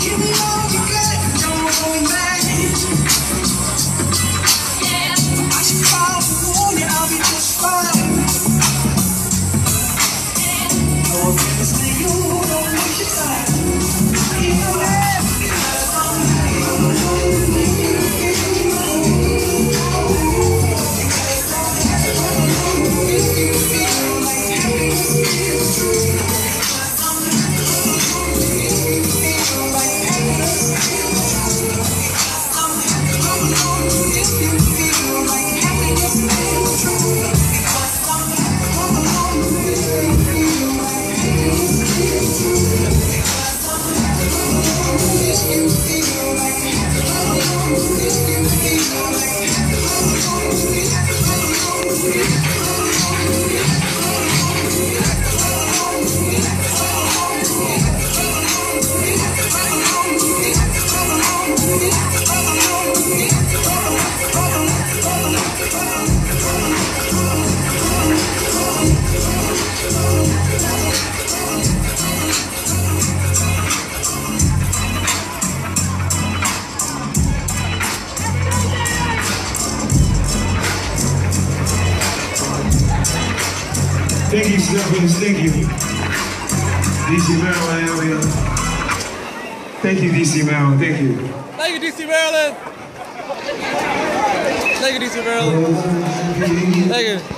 Give me all Thank you, Stephens. Thank you. DC Maryland. Thank you, DC Maryland. Thank you. Thank you, DC Maryland. Thank you, DC Maryland. Thank you.